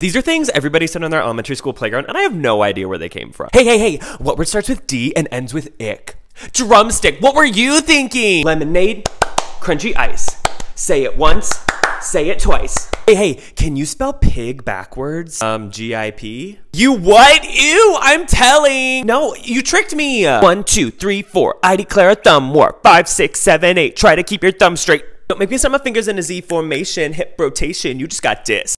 These are things everybody said on their elementary school playground, and I have no idea where they came from. Hey, hey, hey, what word starts with D and ends with ick? Drumstick, what were you thinking? Lemonade, crunchy ice. Say it once, say it twice. Hey, hey, can you spell pig backwards? Um, G-I-P? You what? Ew, I'm telling. No, you tricked me. One, two, three, four. I declare a thumb war. Five, six, seven, eight. Try to keep your thumb straight. Don't make me set my fingers in a Z formation, hip rotation. You just got dissed.